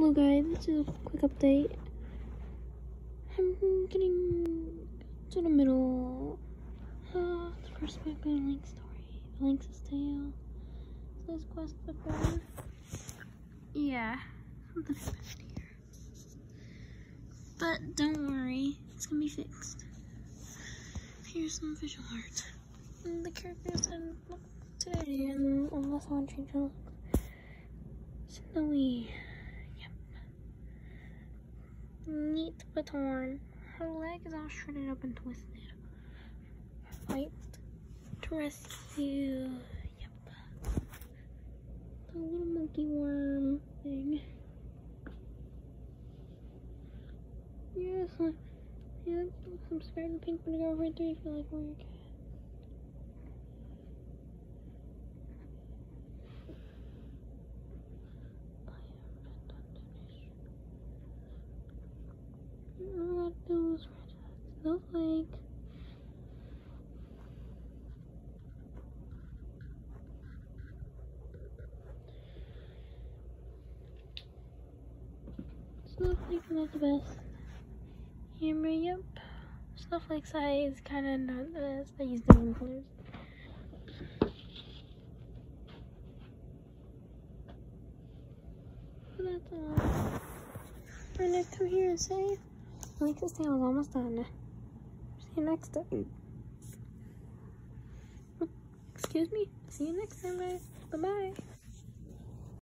Hello guys, this is a quick update. I'm getting to the middle. Uh, the first book on Lynx story. Link's tale. Says quest before. Yeah, something happened here. But don't worry, it's gonna be fixed. Here's some visual art. And the characters look today, and unless want to change the Snowy. Neat but torn. Her leg is all shredded up and twisted. Fight to rescue. Yep. The little monkey worm thing. Yes, yeah, yeah, I'm scared the pink gonna go right through if you like where your those red? Snowflake not the best. Hammer, yep. Snowflake size kinda not the best. I use different colors. But that's all. And I come here and say like this tale is almost done. See you next time. Excuse me. See you next time, guys. Bye-bye.